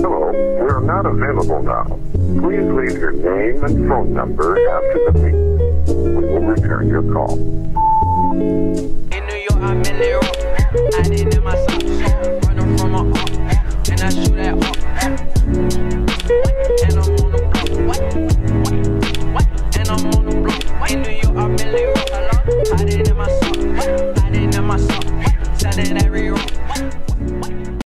Hello, we're not available now. Please leave your name and phone number after the beep. We will return your call. In New York, I'm in New York. I didn't my socks.